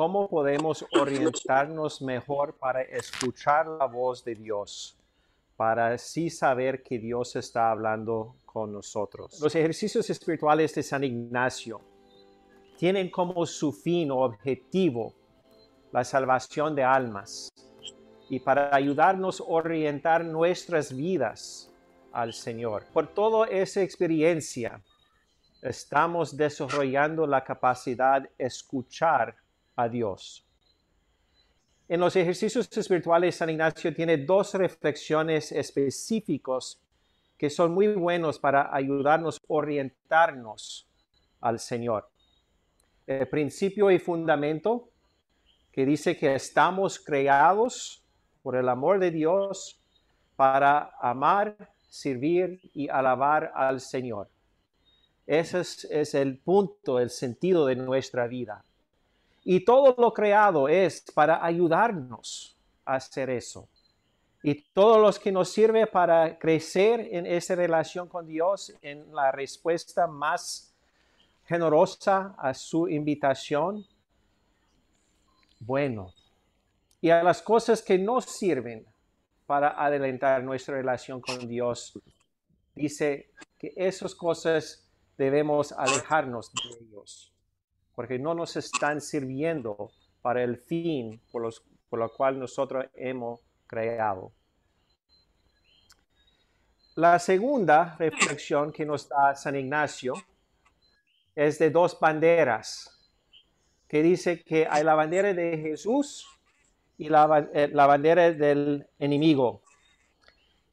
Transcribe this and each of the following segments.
cómo podemos orientarnos mejor para escuchar la voz de Dios, para así saber que Dios está hablando con nosotros. Los ejercicios espirituales de San Ignacio tienen como su fin o objetivo la salvación de almas y para ayudarnos a orientar nuestras vidas al Señor. Por toda esa experiencia, estamos desarrollando la capacidad de escuchar a Dios. En los ejercicios espirituales, San Ignacio tiene dos reflexiones específicos que son muy buenos para ayudarnos a orientarnos al Señor. El principio y fundamento que dice que estamos creados por el amor de Dios para amar, servir y alabar al Señor. Ese es, el punto, el sentido de nuestra vida. Y todo lo creado es para ayudarnos a hacer eso. Y todo lo que nos sirve para crecer en esa relación con Dios, en la respuesta más generosa a su invitación, bueno. Y a las cosas que no sirven para adelantar nuestra relación con Dios, dice que esas cosas debemos alejarnos de ellos, porque no nos están sirviendo para el fin por, los, por lo cual nosotros hemos creado. La segunda reflexión que nos da San Ignacio es de dos banderas que dice que hay la bandera de Jesús y la, eh, la bandera del enemigo.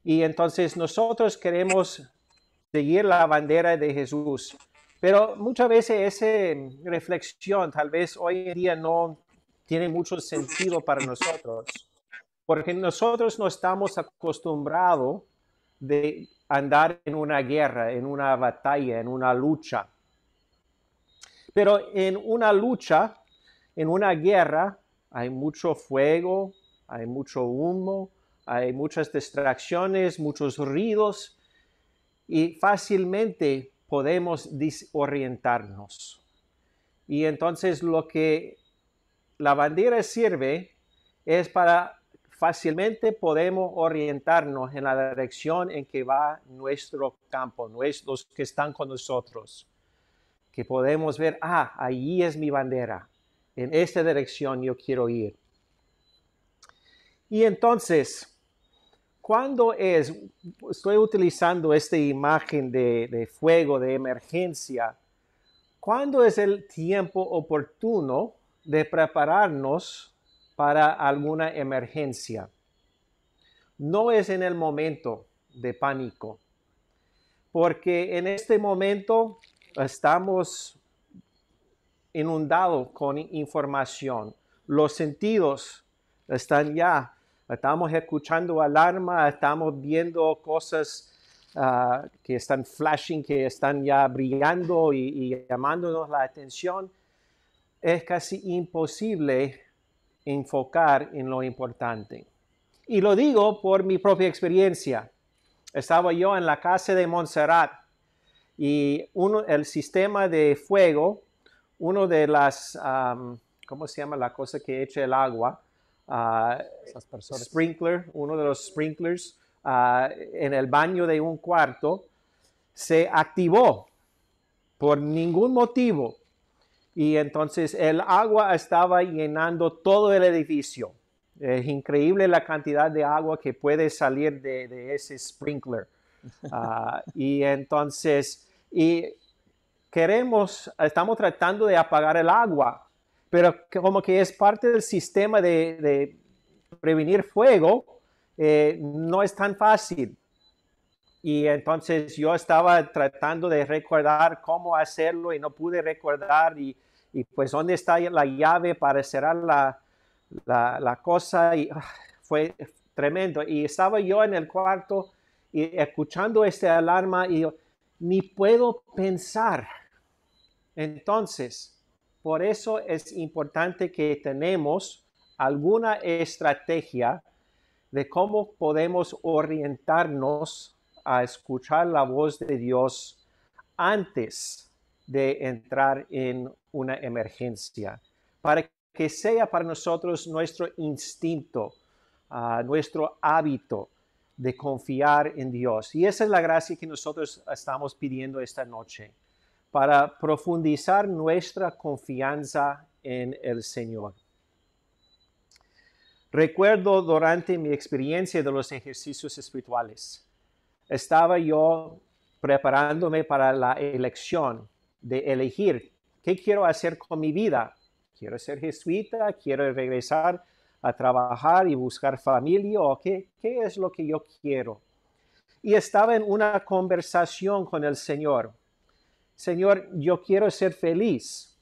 Y entonces nosotros queremos seguir la bandera de Jesús. Pero muchas veces esa reflexión tal vez hoy en día no tiene mucho sentido para nosotros, porque nosotros no estamos acostumbrados de andar en una guerra, en una batalla, en una lucha. Pero en una lucha, en una guerra, hay mucho fuego, hay mucho humo, hay muchas distracciones, muchos ruidos y fácilmente podemos desorientarnos. Y entonces lo que la bandera sirve es para fácilmente podemos orientarnos en la dirección en que va nuestro campo, los que están con nosotros que podemos ver, ah, allí es mi bandera, en esta dirección yo quiero ir. Y entonces, cuando es, estoy utilizando esta imagen de, de fuego, de emergencia, ¿cuándo es el tiempo oportuno de prepararnos para alguna emergencia? No es en el momento de pánico, porque en este momento estamos inundados con información. Los sentidos están ya, estamos escuchando alarma, estamos viendo cosas ah, que están flashing, que están ya brillando y, y llamándonos la atención. Es casi imposible enfocar en lo importante. Y lo digo por mi propia experiencia. Estaba yo en la casa de Montserrat y uno, el sistema de fuego, uno de las, ¿cómo se llama la cosa que echa el agua? Uh, sprinkler, uno de los sprinklers en el baño de un cuarto, se activó por ningún motivo. Y entonces el agua estaba llenando todo el edificio. Es increíble la cantidad de agua que puede salir de, ese sprinkler. Ah, y entonces y queremos, estamos tratando de apagar el agua, pero como que es parte del sistema de, prevenir fuego, eh, no es tan fácil. Y entonces yo estaba tratando de recordar cómo hacerlo y no pude recordar y, pues dónde está la llave para cerrar la, la, cosa y ah, fue tremendo. Y estaba yo en el cuarto y escuchando esta alarma y yo, ni puedo pensar. Entonces, por eso es importante que tenemos alguna estrategia de cómo podemos orientarnos a escuchar la voz de Dios antes de entrar en una emergencia, para que sea para nosotros nuestro instinto, ah, nuestro hábito de confiar en Dios. Y esa es la gracia que nosotros estamos pidiendo esta noche, para profundizar nuestra confianza en el Señor. Recuerdo durante mi experiencia de los ejercicios espirituales, estaba yo preparándome para la elección de elegir qué quiero hacer con mi vida. Quiero ser jesuita, quiero regresar a trabajar y buscar familia o qué, qué es lo que yo quiero. Y estaba en una conversación con el Señor. Señor, yo quiero ser feliz.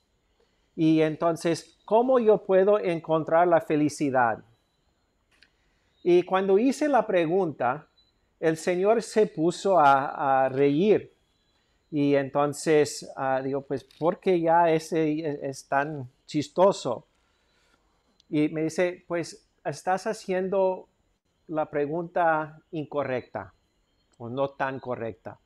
Y entonces, ¿cómo yo puedo encontrar la felicidad? Y cuando hice la pregunta, el Señor se puso a, reír. Y entonces uh, digo, pues, ¿por qué ya ese es tan chistoso? Y me dice, pues, estás haciendo la pregunta incorrecta o no tan correcta.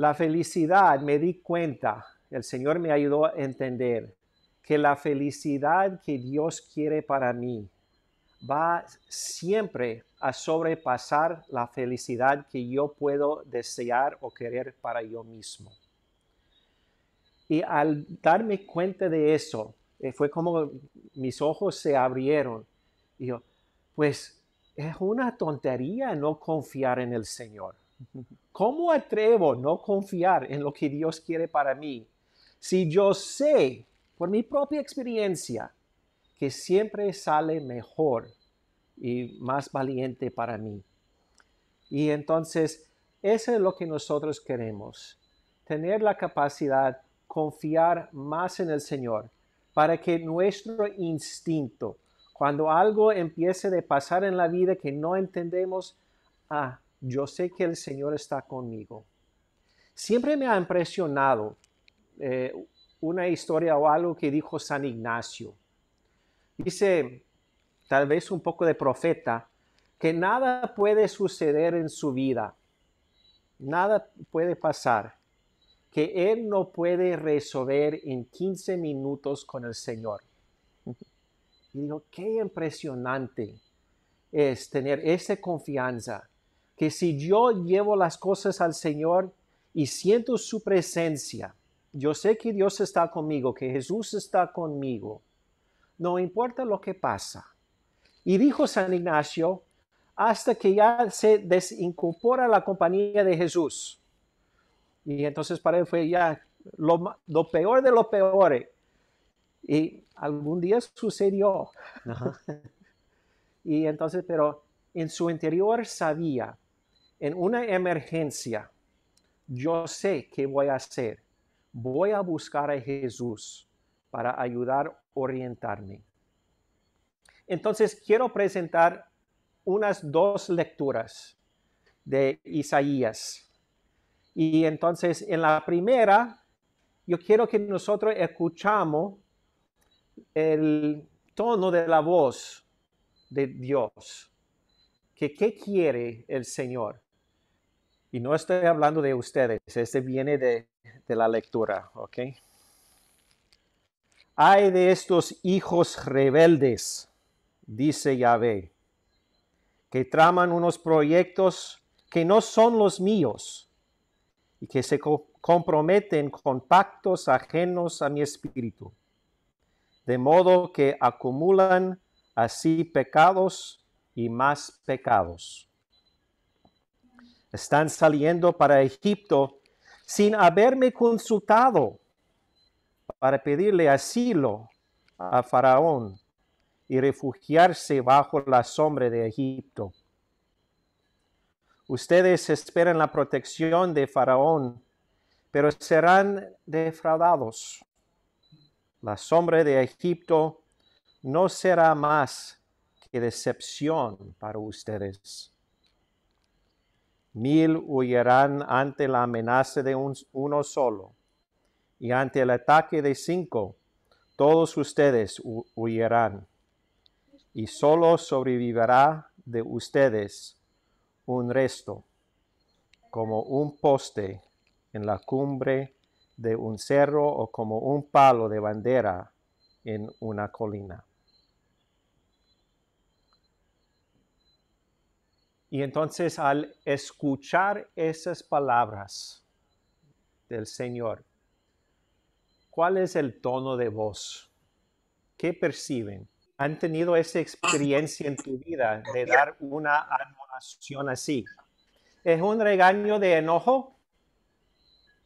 La felicidad, me di cuenta, el Señor me ayudó a entender que la felicidad que Dios quiere para mí va siempre a sobrepasar la felicidad que yo puedo desear o querer para yo mismo. Y al darme cuenta de eso, eh, fue como mis ojos se abrieron. Y yo, pues es una tontería no confiar en el Señor. ¿Cómo atrevo no confiar en lo que Dios quiere para mí si yo sé por mi propia experiencia que siempre sale mejor y más valiente para mí. Y entonces, eso es lo que nosotros queremos, tener la capacidad, confiar más en el Señor, para que nuestro instinto, cuando algo empiece a pasar en la vida que no entendemos, ah, yo sé que el Señor está conmigo. Siempre me ha impresionado eh, una historia o algo que dijo San Ignacio. Dice, tal vez un poco de profeta, que nada puede suceder en su vida, nada puede pasar, que él no puede resolver en 15 minutos con el Señor. Y digo, qué impresionante es tener esa confianza, que si yo llevo las cosas al Señor y siento su presencia, yo sé que Dios está conmigo, que Jesús está conmigo. No importa lo que pasa. Y dijo San Ignacio, hasta que ya se desincorpora la compañía de Jesús. Y entonces para él fue ya lo, peor de lo peor. Y algún día sucedió. y entonces, pero en su interior sabía, en una emergencia, yo sé qué voy a hacer voy a buscar a Jesús para ayudar a orientarme. Entonces quiero presentar unas dos lecturas de Isaías. Y entonces en la primera, yo quiero que nosotros escuchamos el tono de la voz de Dios. Que qué quiere el Señor. Y no estoy hablando de ustedes, este viene de, la lectura, ¿ok? Hay de estos hijos rebeldes, dice Yahvé, que traman unos proyectos que no son los míos y que se comprometen con pactos ajenos a mi espíritu, de modo que acumulan así pecados y más pecados están saliendo para Egipto sin haberme consultado para pedirle asilo a Faraón y refugiarse bajo la sombra de Egipto. Ustedes esperan la protección de Faraón, pero serán defraudados. La sombra de Egipto no será más que decepción para ustedes. Mil huirán ante la amenaza de uno solo, y ante el ataque de cinco, todos ustedes huirán, y solo sobrevivirá de ustedes un resto, como un poste en la cumbre de un cerro o como un palo de bandera en una colina. Y entonces al escuchar esas palabras del Señor, ¿cuál es el tono de voz? ¿Qué perciben? ¿Han tenido esa experiencia en tu vida de dar una admonición así? ¿Es un regaño de enojo?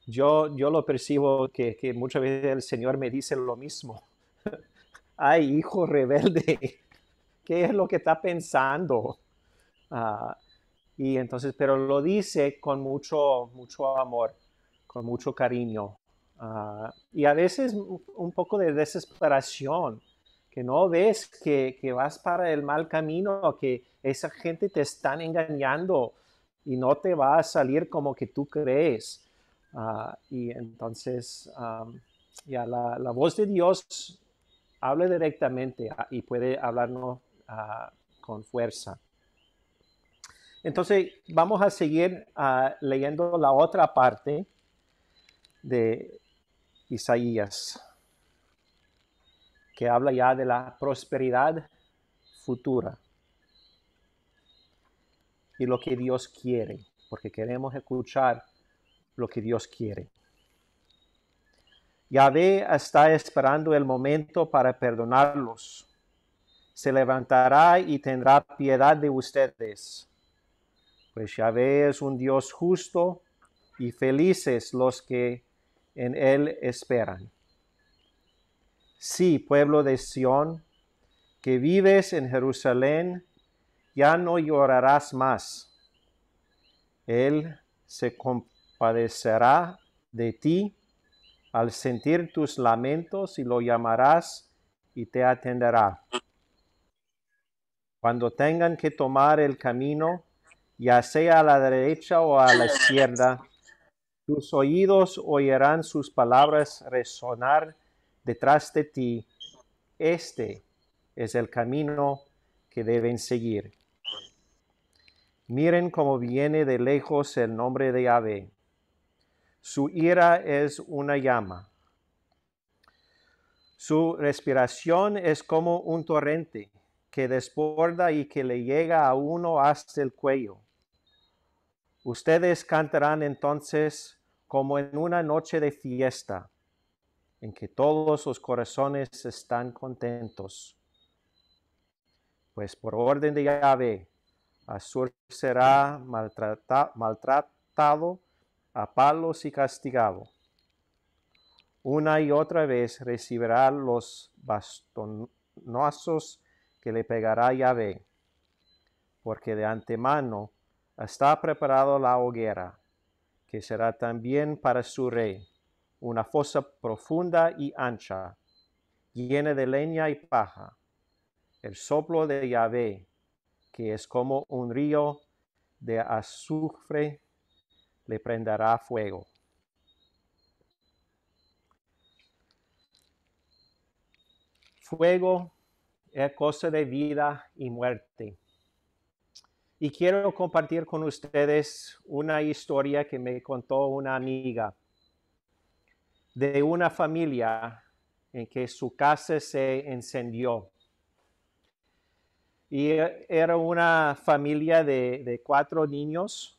Yo, yo lo percibo que, muchas veces el Señor me dice lo mismo. Ay, hijo rebelde, ¿qué es lo que está pensando? Ah, y entonces, pero lo dice con mucho, mucho amor, con mucho cariño. Ah, y a veces un poco de desesperación, que no ves que, que, vas para el mal camino, que esa gente te están engañando y no te va a salir como que tú crees. Ah, y entonces, ya la, voz de Dios habla directamente y puede hablarnos con fuerza. Entonces, vamos a seguir leyendo la otra parte de Isaías, que habla ya de la prosperidad futura y lo que Dios quiere, porque queremos escuchar lo que Dios quiere. Yahvé está esperando el momento para perdonarlos. Se levantará y tendrá piedad de ustedes. Pues Yahvé es un Dios justo y felices los que en él esperan. Sí, pueblo de Sión, que vives en Jerusalén, ya no llorarás más. Él se compadecerá de ti al sentir tus lamentos y lo llamarás y te atenderá. Cuando tengan que tomar el camino, ya sea a la derecha o a la izquierda, tus oídos oirán sus palabras resonar detrás de ti. Este es el camino que deben seguir. Miren cómo viene de lejos el nombre de Yahvé. Su ira es una llama. Su respiración es como un torrente que desborda y que le llega a uno hasta el cuello. Ustedes cantarán entonces como en una noche de fiesta, en que todos los corazones están contentos. Pues por orden de Yahvé, Asur será maltratado a palos y castigado. Una y otra vez recibirá los bastonazos que le pegará Yahvé, porque de antemano está preparado la hoguera, que será también para su rey, una fosa profunda y ancha, llena de leña y paja. El soplo de Yahvé que es como un río de azufre, le prenderá fuego. Fuego es cosa de vida y muerte. Y quiero compartir con ustedes una historia que me contó una amiga de una familia en que su casa se encendió. Y era una familia de, cuatro niños.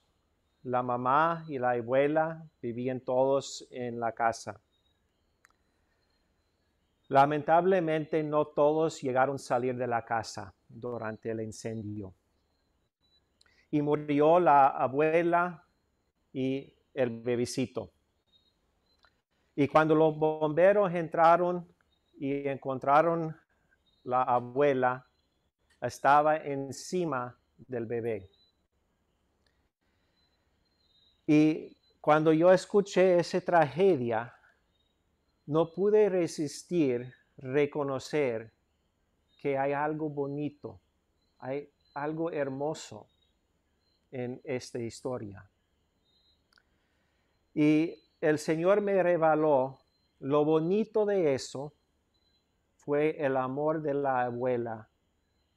La mamá y la abuela vivían todos en la casa. Lamentablemente no todos llegaron a salir de la casa durante el incendio. Y murió la abuela y el bebecito. Y cuando los bomberos entraron y encontraron la abuela, estaba encima del bebé. Y cuando yo escuché esa tragedia, no pude resistir reconocer que hay algo bonito, hay algo hermoso en esta historia. Y el Señor me reveló lo bonito de eso fue el amor de la abuela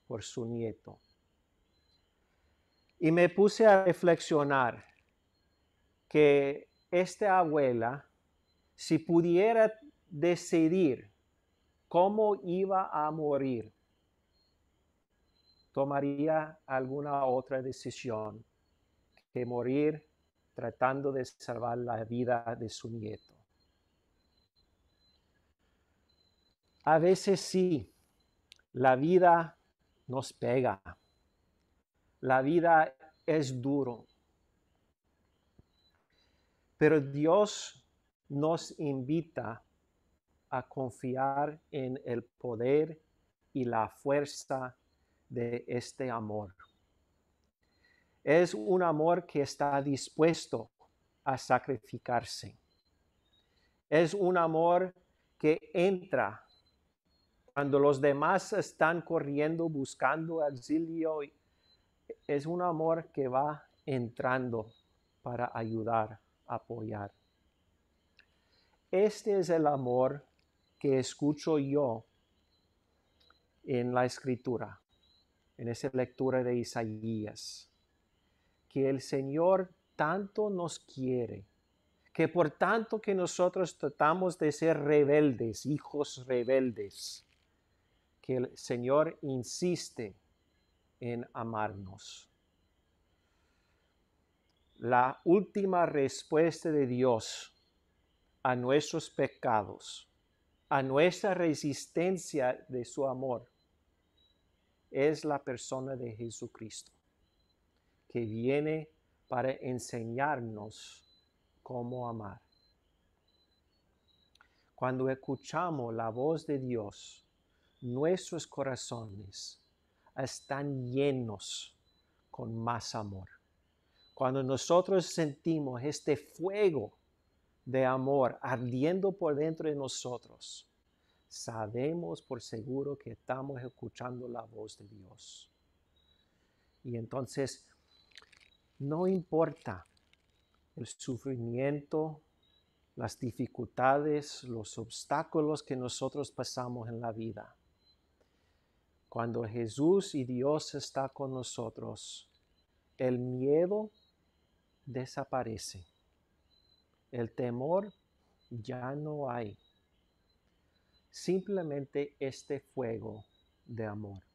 por su nieto. Y me puse a reflexionar que esta abuela si pudiera decidir cómo iba a morir, tomaría alguna otra decisión que morir tratando de salvar la vida de su nieto. A veces sí, la vida nos pega. La vida es duro. Pero Dios nos invita a confiar en el poder y la fuerza de este amor. Es un amor que está dispuesto a sacrificarse. Es un amor que entra cuando los demás están corriendo buscando auxilio. Es un amor que va entrando para ayudar, apoyar. Este es el amor que escucho yo en la escritura, en esa lectura de Isaías, que el Señor tanto nos quiere, que por tanto que nosotros tratamos de ser rebeldes, hijos rebeldes, que el Señor insiste en amarnos. La última respuesta de Dios a nuestros pecados a nuestra resistencia de su amor es la persona de Jesucristo, que viene para enseñarnos cómo amar. Cuando escuchamos la voz de Dios, nuestros corazones están llenos con más amor. Cuando nosotros sentimos este fuego de amor ardiendo por dentro de nosotros, sabemos por seguro que estamos escuchando la voz de Dios. Y entonces, no importa el sufrimiento, las dificultades, los obstáculos que nosotros pasamos en la vida. Cuando Jesús y Dios está con nosotros, el miedo desaparece el temor ya no hay. Simplemente este fuego de amor.